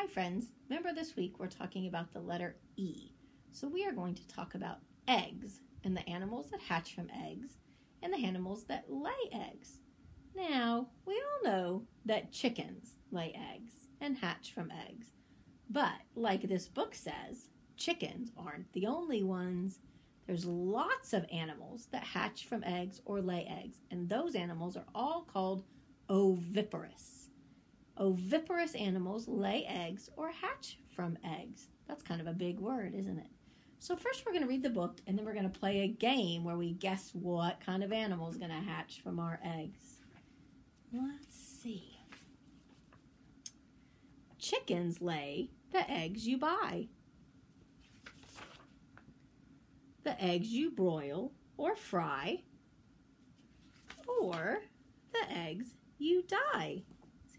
Hi, friends. Remember this week we're talking about the letter E. So we are going to talk about eggs and the animals that hatch from eggs and the animals that lay eggs. Now, we all know that chickens lay eggs and hatch from eggs. But, like this book says, chickens aren't the only ones. There's lots of animals that hatch from eggs or lay eggs, and those animals are all called oviparous. Oviparous animals lay eggs or hatch from eggs. That's kind of a big word, isn't it? So, first we're going to read the book, and then we're going to play a game where we guess what kind of animal is going to hatch from our eggs. Let's see. Chickens lay the eggs you buy. The eggs you broil or fry. Or the eggs you dye.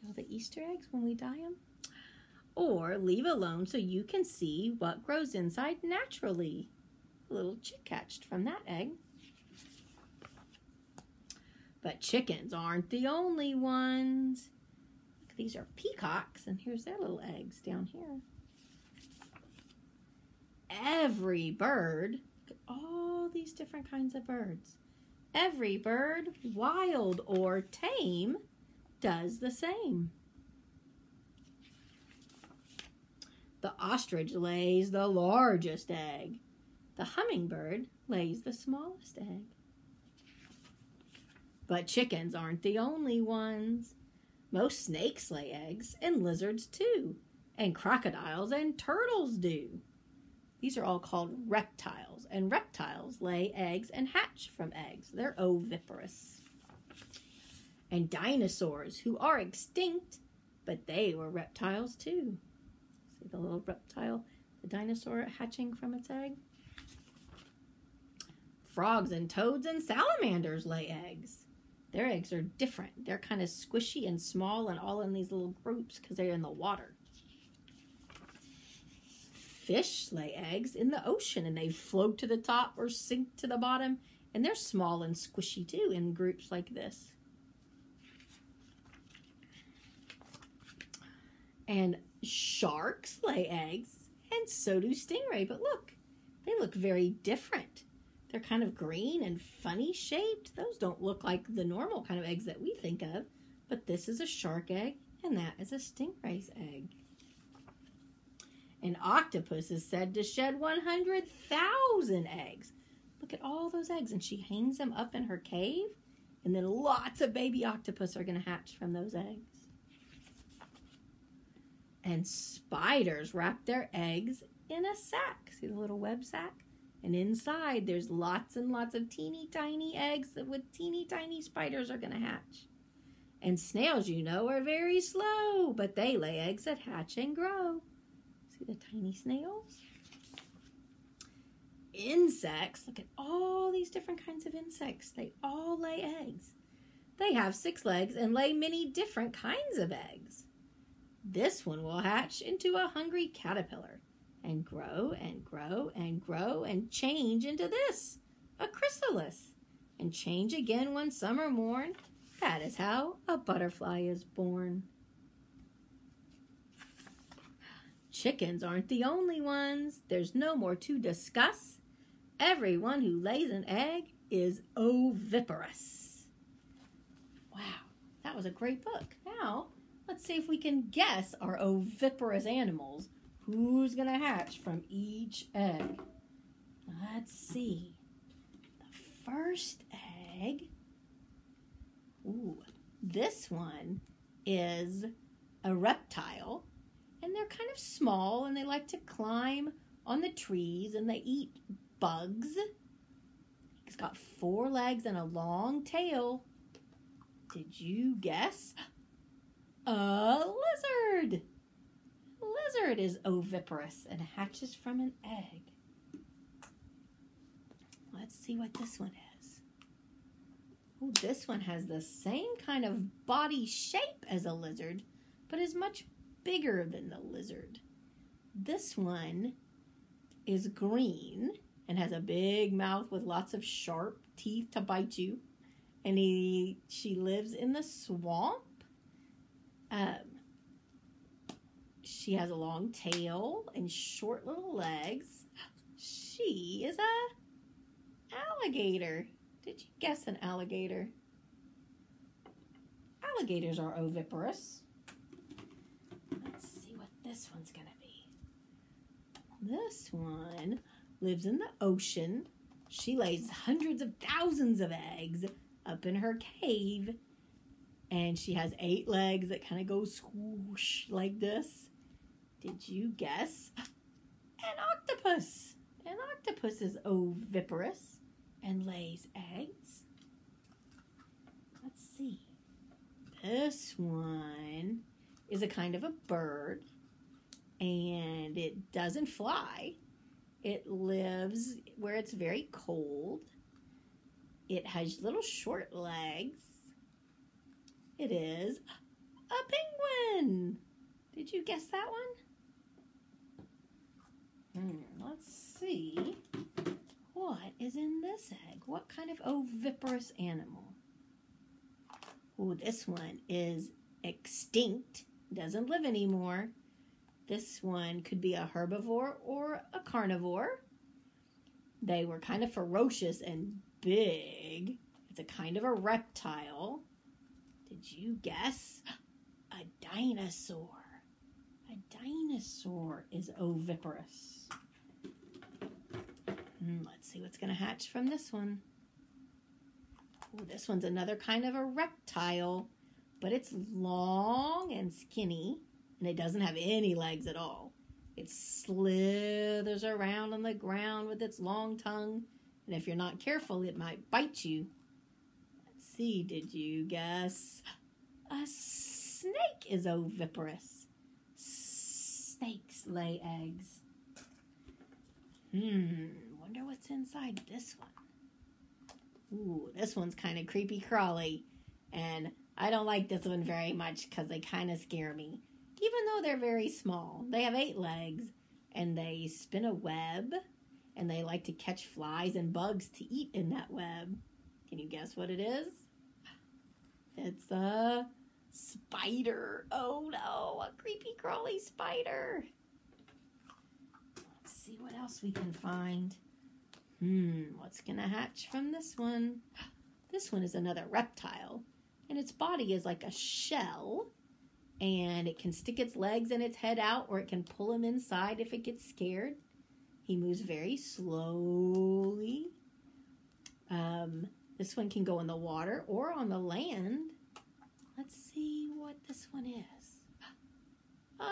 See all the Easter eggs when we dye them? Or leave alone so you can see what grows inside naturally. A little chick hatched from that egg. But chickens aren't the only ones. Look, these are peacocks, and here's their little eggs down here. Every bird, all these different kinds of birds. Every bird, wild or tame, does the same. The ostrich lays the largest egg. The hummingbird lays the smallest egg. But chickens aren't the only ones. Most snakes lay eggs, and lizards too, and crocodiles and turtles do. These are all called reptiles, and reptiles lay eggs and hatch from eggs. They're oviparous. And dinosaurs, who are extinct, but they were reptiles too. See the little reptile, the dinosaur hatching from its egg? Frogs and toads and salamanders lay eggs. Their eggs are different. They're kind of squishy and small and all in these little groups because they're in the water. Fish lay eggs in the ocean and they float to the top or sink to the bottom. And they're small and squishy too in groups like this. And sharks lay eggs and so do stingray. But look, they look very different. They're kind of green and funny shaped. Those don't look like the normal kind of eggs that we think of. But this is a shark egg, and that is a stingray's egg. An octopus is said to shed 100,000 eggs. Look at all those eggs, and she hangs them up in her cave, and then lots of baby octopus are going to hatch from those eggs. And spiders wrap their eggs in a sack. See the little web sack? And inside, there's lots and lots of teeny tiny eggs that with teeny tiny spiders are going to hatch. And snails, you know, are very slow, but they lay eggs that hatch and grow. See the tiny snails? Insects, look at all these different kinds of insects. They all lay eggs. They have six legs and lay many different kinds of eggs. This one will hatch into a hungry caterpillar and grow and grow and grow and change into this, a chrysalis, and change again one summer morn. That is how a butterfly is born. Chickens aren't the only ones. There's no more to discuss. Everyone who lays an egg is oviparous. Wow, that was a great book. Now, let's see if we can guess our oviparous animals who's going to hatch from each egg. Let's see. The first egg. Ooh, this one is a reptile. And they're kind of small and they like to climb on the trees and they eat bugs. It's got four legs and a long tail. Did you guess? A lizard lizard is oviparous and hatches from an egg. Let's see what this one is. Oh, this one has the same kind of body shape as a lizard, but is much bigger than the lizard. This one is green and has a big mouth with lots of sharp teeth to bite you. And he, she lives in the swamp. Um, she has a long tail and short little legs. She is a alligator. Did you guess an alligator? Alligators are oviparous. Let's see what this one's going to be. This one lives in the ocean. She lays hundreds of thousands of eggs up in her cave. And she has eight legs that kind of go swoosh like this. Did you guess? An octopus. An octopus is oviparous and lays eggs. Let's see. This one is a kind of a bird and it doesn't fly. It lives where it's very cold. It has little short legs. It is a penguin. Did you guess that one? Hmm, let's see. What is in this egg? What kind of oviparous animal? Oh, this one is extinct. Doesn't live anymore. This one could be a herbivore or a carnivore. They were kind of ferocious and big. It's a kind of a reptile. Did you guess? A dinosaur. A dinosaur is oviparous. Hmm, let's see what's going to hatch from this one. Oh, this one's another kind of a reptile, but it's long and skinny and it doesn't have any legs at all. It slithers around on the ground with its long tongue, and if you're not careful, it might bite you. See, did you guess? A snake is oviparous. Snakes lay eggs. Hmm, wonder what's inside this one. Ooh, this one's kind of creepy crawly, and I don't like this one very much because they kind of scare me even though they're very small. They have eight legs and they spin a web and they like to catch flies and bugs to eat in that web. Can you guess what it is? It's a spider. Oh no, a creepy crawly spider. Let's see what else we can find. Hmm, what's gonna hatch from this one? This one is another reptile, and its body is like a shell and it can stick its legs and its head out or it can pull him inside if it gets scared. He moves very slowly. Um, this one can go in the water or on the land. Let's see what this one is. A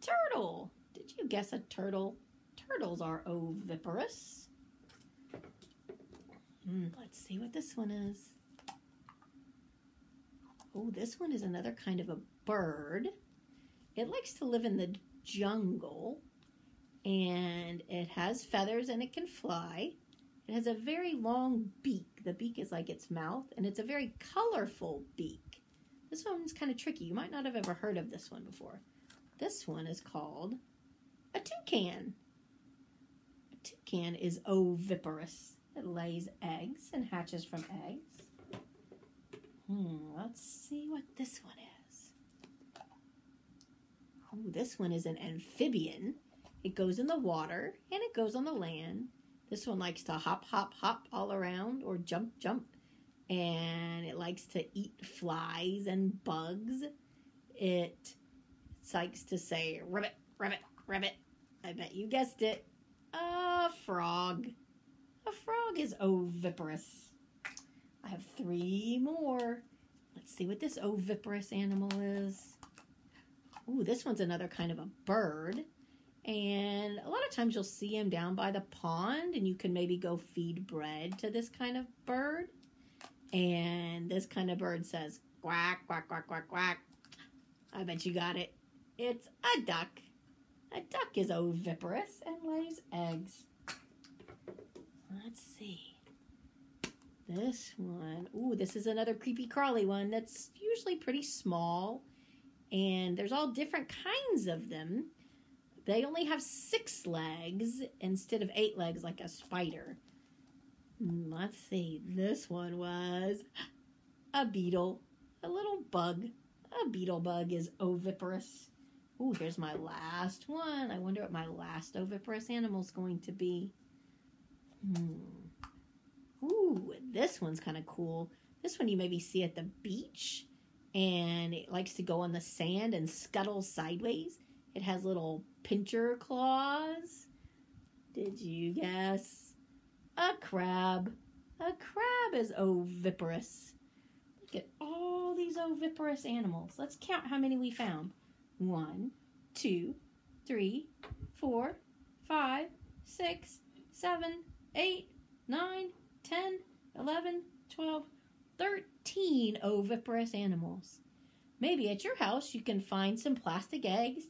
turtle. Did you guess a turtle? Turtles are oviparous. Mm, let's see what this one is. Oh, this one is another kind of a bird. It likes to live in the jungle and it has feathers and it can fly. It has a very long beak. The beak is like its mouth and it's a very colorful beak. This one's kind of tricky. You might not have ever heard of this one before. This one is called a toucan. A toucan is oviparous. It lays eggs and hatches from eggs. Hmm, let's see what this one is. Oh, this one is an amphibian. It goes in the water and it goes on the land. This one likes to hop, hop, hop all around or jump, jump. And it likes to eat flies and bugs. It likes to say ribbit, ribbit, ribbit. I bet you guessed it. A frog. A frog is oviparous. I have three more. Let's see what this oviparous animal is. Ooh, this one's another kind of a bird. And a lot of times you'll see him down by the pond and you can maybe go feed bread to this kind of bird. And this kind of bird says quack, quack, quack, quack, quack. I bet you got it. It's a duck. A duck is oviparous and lays eggs. Let's see. This one, ooh, this is another creepy crawly one that's usually pretty small. And there's all different kinds of them. They only have six legs instead of eight legs like a spider. Let's see, this one was a beetle, a little bug. A beetle bug is oviparous Ooh, here's my last one. I wonder what my last oviparous animal is going to be. Hmm. Ooh, this one's kind of cool. This one you maybe see at the beach, and it likes to go on the sand and scuttle sideways. It has little pincher claws. Did you guess? A crab. A crab is oviparous. Look at all these oviparous animals. Let's count how many we found. One, two, three, four, five, six, seven, eight, nine, ten, eleven, twelve, thirteen 10, 11, 12, 13 oviparous animals. Maybe at your house you can find some plastic eggs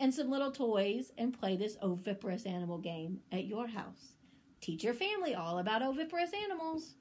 and some little toys and play this oviparous animal game at your house. Teach your family all about oviparous animals.